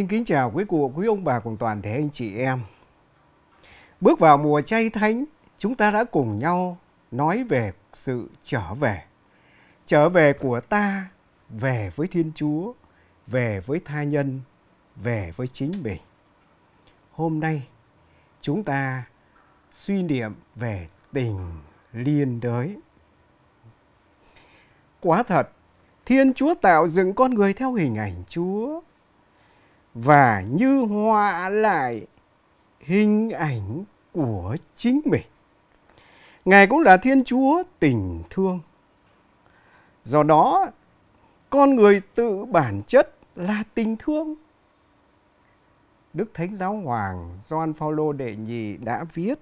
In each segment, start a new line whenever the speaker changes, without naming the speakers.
Xin kính chào quý cụ, quý ông bà cùng toàn thể anh chị em. Bước vào mùa chay thánh, chúng ta đã cùng nhau nói về sự trở về. Trở về của ta, về với Thiên Chúa, về với tha nhân, về với chính mình. Hôm nay, chúng ta suy niệm về tình liên đới. Quá thật, Thiên Chúa tạo dựng con người theo hình ảnh Chúa và như họa lại hình ảnh của chính mình. Ngài cũng là Thiên Chúa tình thương. Do đó, con người tự bản chất là tình thương. Đức Thánh Giáo Hoàng Gioan Phaolô đệ nhị đã viết: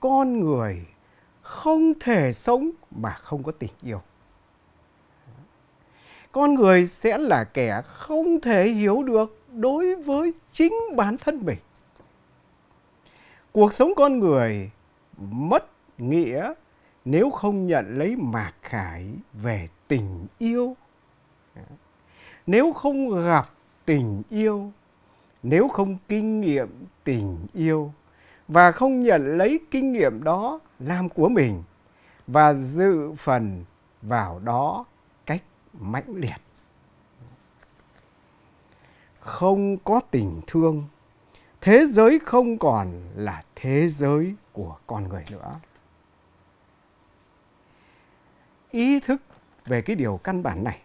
Con người không thể sống mà không có tình yêu con người sẽ là kẻ không thể hiểu được đối với chính bản thân mình. Cuộc sống con người mất nghĩa nếu không nhận lấy mạc khải về tình yêu. Nếu không gặp tình yêu, nếu không kinh nghiệm tình yêu và không nhận lấy kinh nghiệm đó làm của mình và dự phần vào đó mãnh liệt. Không có tình thương, thế giới không còn là thế giới của con người nữa. Ý thức về cái điều căn bản này.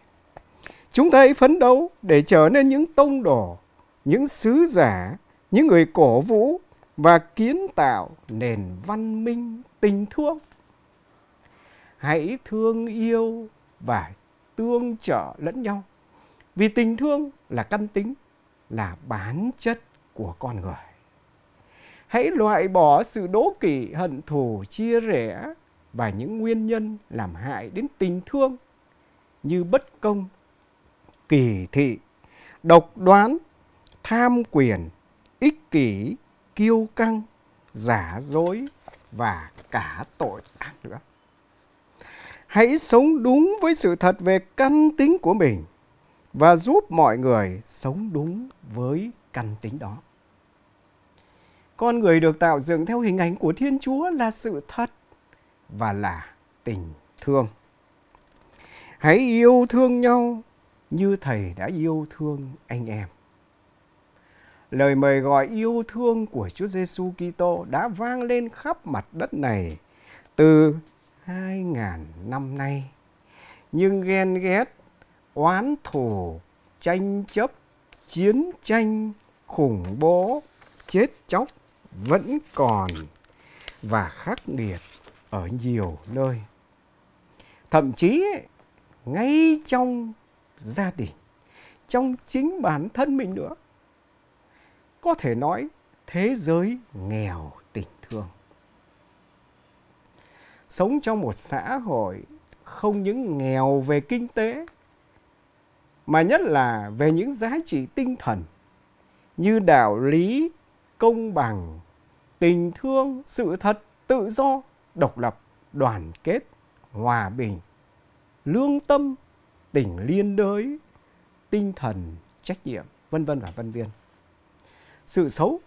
Chúng ta hãy phấn đấu để trở nên những tông đồ, những sứ giả, những người cổ vũ và kiến tạo nền văn minh tình thương. Hãy thương yêu và tương trợ lẫn nhau. Vì tình thương là căn tính, là bản chất của con người. Hãy loại bỏ sự đố kỵ, hận thù, chia rẽ và những nguyên nhân làm hại đến tình thương như bất công, kỳ thị, độc đoán, tham quyền, ích kỷ, kiêu căng, giả dối và cả tội ác. Hãy sống đúng với sự thật về căn tính của mình và giúp mọi người sống đúng với căn tính đó. Con người được tạo dựng theo hình ảnh của Thiên Chúa là sự thật và là tình thương. Hãy yêu thương nhau như Thầy đã yêu thương anh em. Lời mời gọi yêu thương của Chúa Giêsu Kitô đã vang lên khắp mặt đất này từ hai ngàn năm nay. Nhưng ghen ghét, oán thù, tranh chấp, chiến tranh, khủng bố, chết chóc vẫn còn và khắc nghiệt ở nhiều nơi. Thậm chí, ngay trong gia đình, trong chính bản thân mình nữa. Có thể nói thế giới nghèo tình thương sống trong một xã hội không những nghèo về kinh tế mà nhất là về những giá trị tinh thần như đạo lý, công bằng, tình thương, sự thật, tự do, độc lập, đoàn kết, hòa bình, lương tâm, tình liên đới, tinh thần, trách nhiệm, vân vân và vân vân. Sự xấu,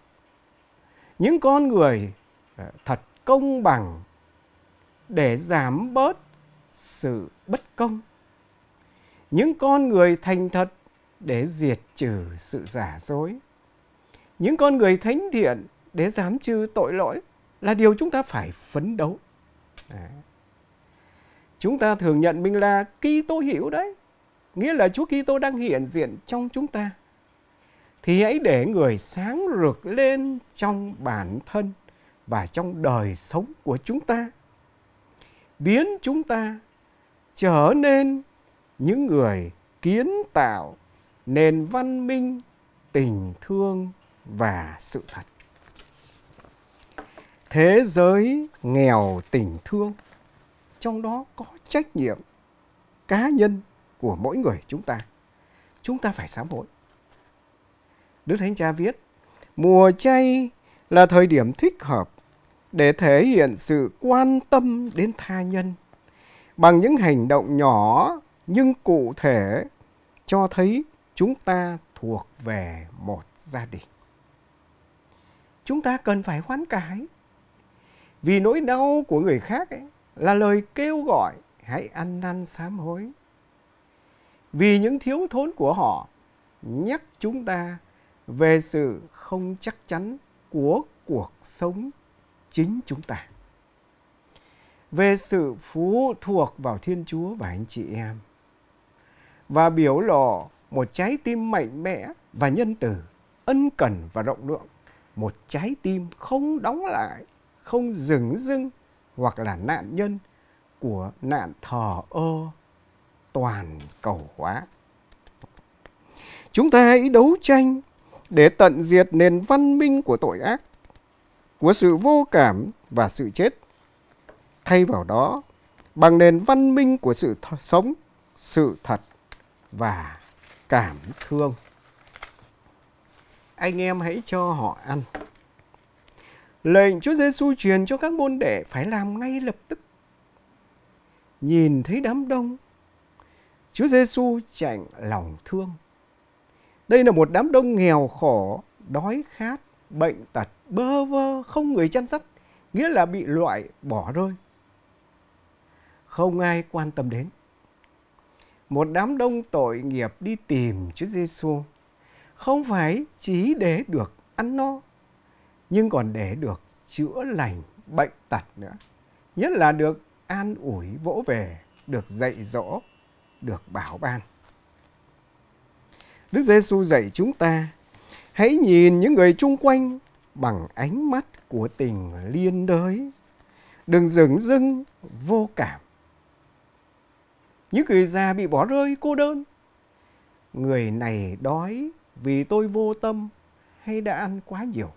những con người ờ, thật công bằng, để giảm bớt sự bất công. Những con người thành thật để diệt trừ sự giả dối. Những con người thánh thiện để giảm trừ tội lỗi là điều chúng ta phải phấn đấu. Đấy. Chúng ta thường nhận mình là Kitô hiểu đấy. Nghĩa là Chúa Kitô đang hiện diện trong chúng ta. Thì hãy để người sáng rực lên trong bản thân và trong đời sống của chúng ta biến chúng ta trở nên những người kiến tạo nền văn minh, tình thương và sự thật. Thế giới nghèo tình thương, trong đó có trách nhiệm cá nhân của mỗi người chúng ta. Chúng ta phải sám hối. Đức thánh cha viết, mùa chay là thời điểm thích hợp để thể hiện sự quan tâm đến tha nhân bằng những hành động nhỏ nhưng cụ thể cho thấy chúng ta thuộc về một gia đình. Chúng ta cần phải hoán cải. Vì nỗi đau của người khác ấy là lời kêu gọi hãy ăn năn sám hối. Vì những thiếu thốn của họ, nhắc chúng ta về sự không chắc chắn của cuộc sống chính chúng ta. Về sự phú thuộc vào Thiên Chúa và anh chị em. Và biểu lộ một trái tim mạnh mẽ và nhân từ, ân cần và rộng lượng. Một trái tim không đóng lại, không dừng dưng hoặc là nạn nhân của nạn thờ ơ toàn cầu hóa. Chúng ta hãy đấu tranh để tận diệt nền văn minh của tội ác, của sự vô cảm và sự chết. Thay vào đó, bằng nền văn minh của sự th- sống, sự thật và cảm thương. Anh em hãy cho họ ăn. Lệnh Chúa Giêsu truyền cho các môn đệ phải làm ngay lập tức. Nhìn thấy đám đông, Chúa Giêsu chạnh lòng thương. Đây là một đám đông nghèo khổ, đói khát, bệnh tật, bơ vơ, không người chăn sóc nghĩa là bị loại bỏ rơi. Không ai quan tâm đến. Một đám đông tội nghiệp đi tìm Chúa Giêsu không phải chỉ để được ăn no, nhưng còn để được chữa lành bệnh tật nữa. Nhất là được an ủi vỗ về, được dạy dỗ, được bảo ban. Đức Giêsu dạy chúng ta hãy nhìn những người chung quanh bằng ánh mắt của tình liên đới. Đừng dừng dưng, vô cảm. Những người già bị bỏ rơi, cô đơn. Người này đói vì tôi vô tâm hay đã ăn quá nhiều.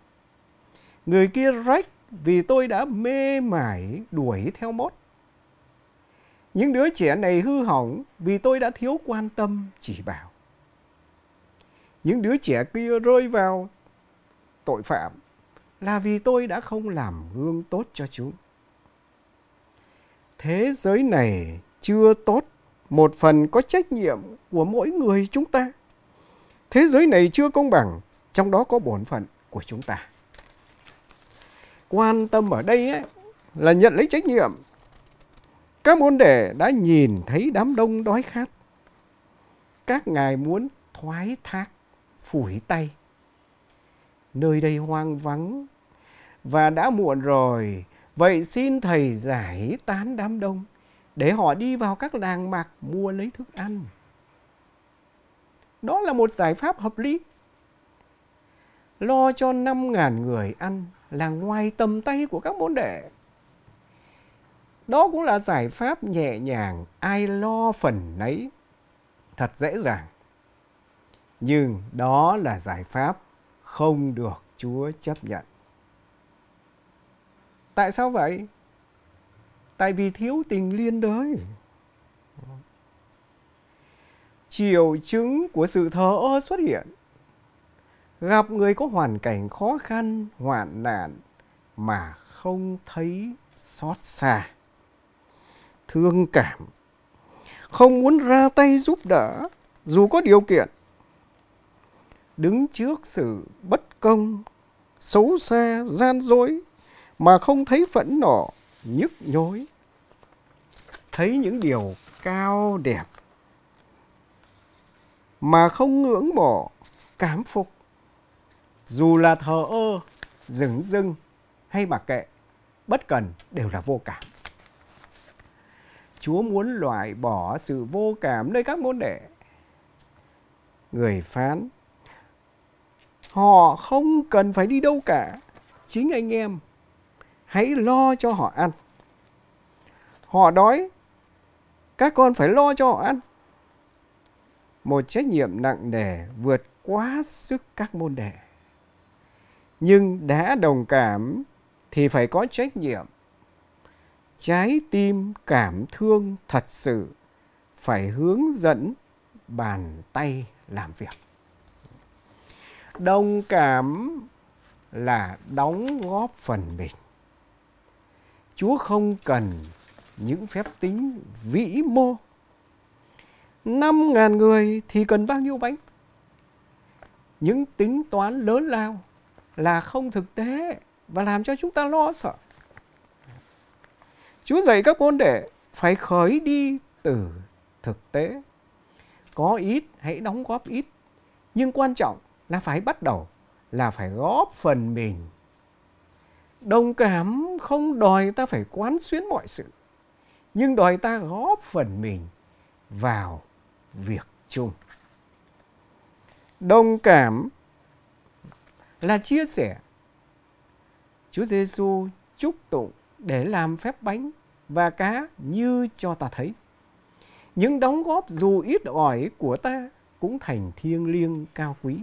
Người kia rách vì tôi đã mê mải đuổi theo mốt. Những đứa trẻ này hư hỏng vì tôi đã thiếu quan tâm chỉ bảo. Những đứa trẻ kia rơi vào tội phạm là vì tôi đã không làm gương tốt cho chúng. Thế giới này chưa tốt, một phần có trách nhiệm của mỗi người chúng ta. Thế giới này chưa công bằng, trong đó có bổn phận của chúng ta. Quan tâm ở đây ấy, là nhận lấy trách nhiệm. Các môn đệ đã nhìn thấy đám đông đói khát. Các ngài muốn thoái thác, phủi tay. Nơi đây hoang vắng và đã muộn rồi. Vậy xin thầy giải tán đám đông để họ đi vào các làng mạc mua lấy thức ăn. Đó là một giải pháp hợp lý. Lo cho 5.000 người ăn là ngoài tầm tay của các môn đệ. Đó cũng là giải pháp nhẹ nhàng, ai lo phần nấy, thật dễ dàng. Nhưng đó là giải pháp không được Chúa chấp nhận. Tại sao vậy? Tại vì thiếu tình liên đới. Triệu chứng của sự thờ ơ xuất hiện. Gặp người có hoàn cảnh khó khăn, hoạn nạn mà không thấy xót xa. Thương cảm, không muốn ra tay giúp đỡ dù có điều kiện. Đứng trước sự bất công, xấu xa, gian dối mà không thấy phẫn nộ, nhức nhối. Thấy những điều cao đẹp mà không ngưỡng mộ, cảm phục. Dù là thờ ơ, dừng dưng hay mặc kệ, bất cần đều là vô cảm. Chúa muốn loại bỏ sự vô cảm nơi các môn đệ. Người phán, họ không cần phải đi đâu cả. Chính anh em, hãy lo cho họ ăn. Họ đói, các con phải lo cho họ ăn. Một trách nhiệm nặng nề vượt quá sức các môn đệ. Nhưng đã đồng cảm thì phải có trách nhiệm. Trái tim cảm thương thật sự phải hướng dẫn bàn tay làm việc. Đồng cảm là đóng góp phần mình. Chúa không cần những phép tính vĩ mô. Năm ngàn người thì cần bao nhiêu bánh? những tính toán lớn lao là không thực tế và làm cho chúng ta lo sợ. Chúa dạy các môn đệ phải khởi đi từ thực tế. Có ít hãy đóng góp ít, nhưng quan trọng là phải bắt đầu, là phải góp phần mình. Đồng cảm không đòi ta phải quán xuyến mọi sự, nhưng đòi ta góp phần mình vào việc chung. Đồng cảm là chia sẻ. Chúa Giêsu chúc tụng để làm phép bánh và cá như cho ta thấy. Những đóng góp dù ít ỏi của ta cũng thành thiêng liêng cao quý.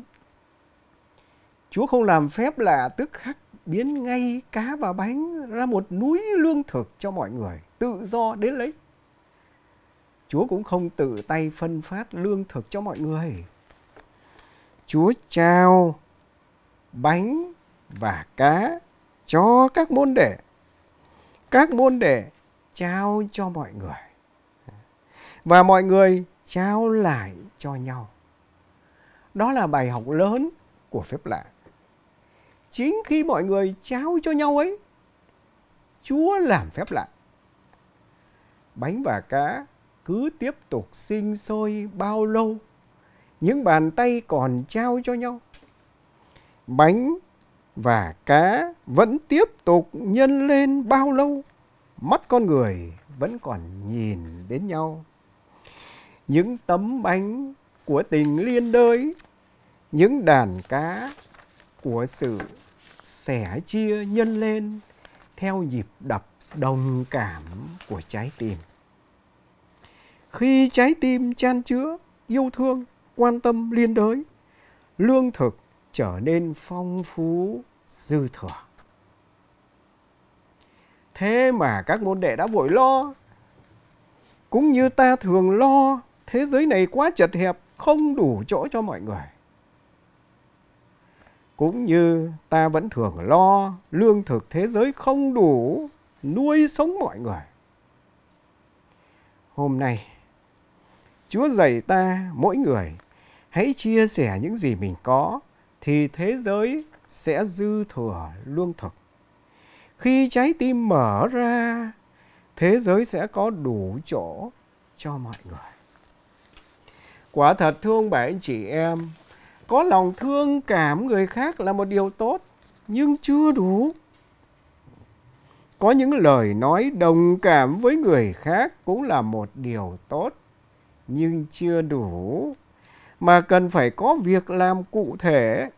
Chúa không làm phép lạ tức khắc biến ngay cá và bánh ra một núi lương thực cho mọi người, tự do đến lấy. Chúa cũng không tự tay phân phát lương thực cho mọi người. Chúa trao bánh và cá cho các môn đệ. Các môn đệ trao cho mọi người. Và mọi người trao lại cho nhau. Đó là bài học lớn của phép lạ. Chính khi mọi người trao cho nhau ấy, Chúa làm phép lạ. Bánh và cá cứ tiếp tục sinh sôi bao lâu, những bàn tay còn trao cho nhau. Bánh và cá vẫn tiếp tục nhân lên bao lâu, mắt con người vẫn còn nhìn đến nhau. Những tấm bánh của tình liên đới, những đàn cá của sự sẻ chia nhân lên theo nhịp đập đồng cảm của trái tim. Khi trái tim chan chứa yêu thương, quan tâm liên đới, lương thực trở nên phong phú dư thừa. Thế mà các môn đệ đã vội lo. Cũng như ta thường lo, thế giới này quá chật hẹp, không đủ chỗ cho mọi người. Cũng như ta vẫn thường lo lương thực thế giới không đủ nuôi sống mọi người. Hôm nay, Chúa dạy ta mỗi người hãy chia sẻ những gì mình có thì thế giới sẽ dư thừa lương thực. Khi trái tim mở ra, thế giới sẽ có đủ chỗ cho mọi người. Quả thật thương bà anh chị em, có lòng thương cảm người khác là một điều tốt, nhưng chưa đủ. Có những lời nói đồng cảm với người khác cũng là một điều tốt, nhưng chưa đủ. Mà cần phải có việc làm cụ thể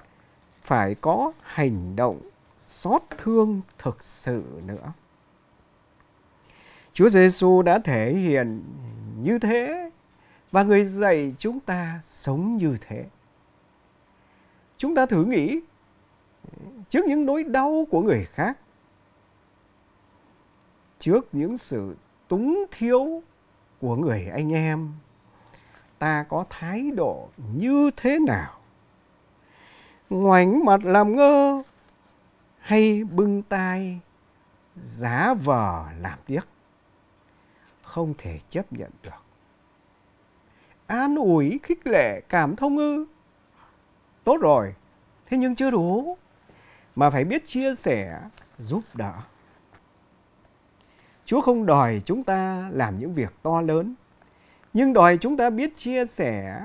phải có hành động xót thương thực sự nữa. Chúa Giêsu đã thể hiện như thế và người dạy chúng ta sống như thế. Chúng ta thử nghĩ trước những nỗi đau của người khác, trước những sự túng thiếu của người anh em, ta có thái độ như thế nào? ngoảnh mặt làm ngơ hay bưng tai giá vờ làm điếc? Không thể chấp nhận được. An ủi khích lệ cảm thông ư? Tốt rồi thế nhưng chưa đủ mà phải biết chia sẻ giúp đỡ chúa không đòi chúng ta làm những việc to lớn nhưng đòi chúng ta biết chia sẻ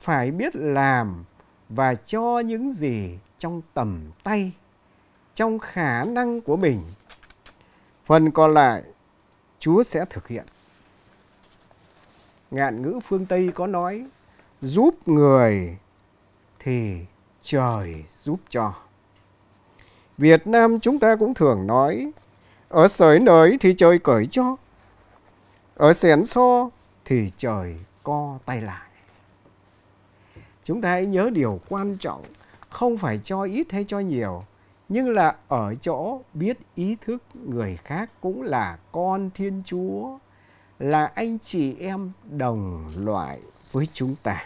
phải biết làm và cho những gì trong tầm tay, trong khả năng của mình. Phần còn lại, Chúa sẽ thực hiện. Ngạn ngữ phương Tây có nói, giúp người thì trời giúp cho. Việt Nam chúng ta cũng thường nói, ở sới nới thì trời cởi cho, ở xén so thì trời co tay lại. Chúng ta hãy nhớ điều quan trọng, không phải cho ít hay cho nhiều, nhưng là ở chỗ biết ý thức người khác cũng là con Thiên Chúa, là anh chị em đồng loại với chúng ta.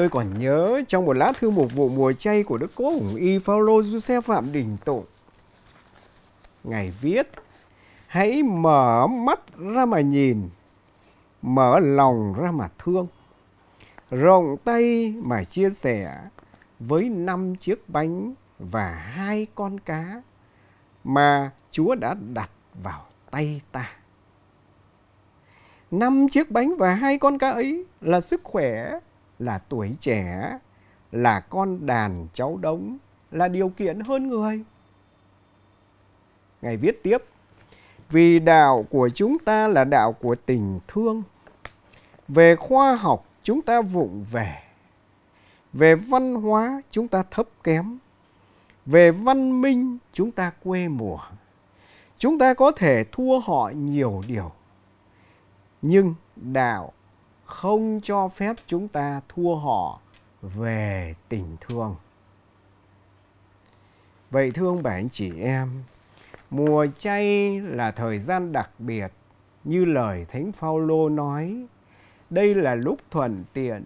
Tôi còn nhớ trong một lá thư mục vụ mùa chay của Đức Cố Hùng Y Phaolô Giuse Phạm Đình Tụng. Ngài viết, hãy mở mắt ra mà nhìn, mở lòng ra mà thương rộng tay mà chia sẻ với năm chiếc bánh và hai con cá mà Chúa đã đặt vào tay ta. Năm chiếc bánh và hai con cá ấy là sức khỏe, là tuổi trẻ, là con đàn cháu đống, là điều kiện hơn người. Ngài viết tiếp, vì đạo của chúng ta là đạo của tình thương. Về khoa học chúng ta vụng về. Về văn hóa chúng ta thấp kém. Về văn minh chúng ta quê mùa. Chúng ta có thể thua họ nhiều điều. Nhưng đạo không cho phép chúng ta thua họ về tình thương. Vậy thương bạn chị em, mùa chay là thời gian đặc biệt như lời Thánh Phaolô nói, đây là lúc thuận tiện,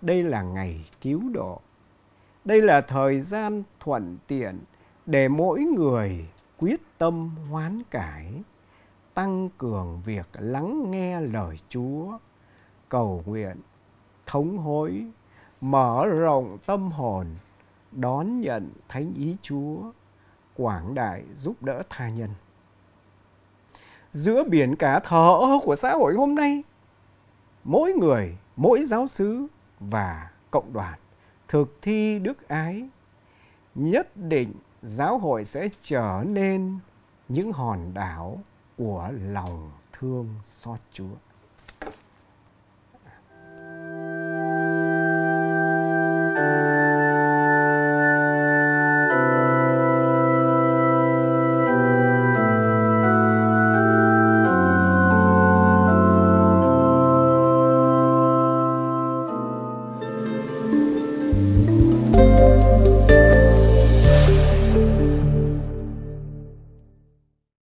đây là ngày cứu độ. Đây là thời gian thuận tiện để mỗi người quyết tâm hoán cải, tăng cường việc lắng nghe lời Chúa, cầu nguyện, thống hối, mở rộng tâm hồn, đón nhận thánh ý Chúa, quảng đại giúp đỡ tha nhân. Giữa biển cả thờ ơ của xã hội hôm nay, mỗi người, mỗi giáo sứ và cộng đoàn thực thi đức ái, nhất định giáo hội sẽ trở nên những hòn đảo của lòng thương xót Chúa.